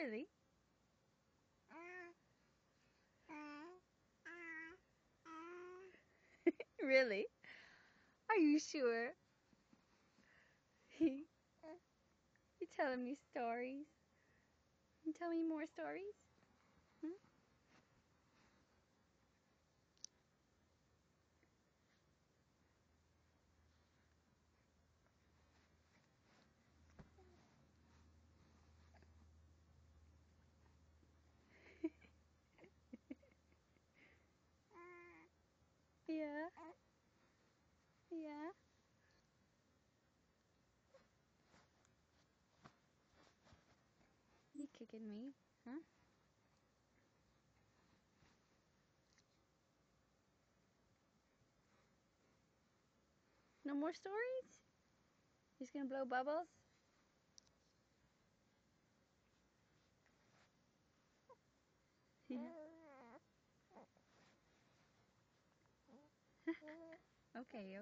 Really? really? Are you sure? you telling me stories? You tell me more stories? Yeah. You kicking me, huh? No more stories? He's gonna blow bubbles? Yeah. okay, okay.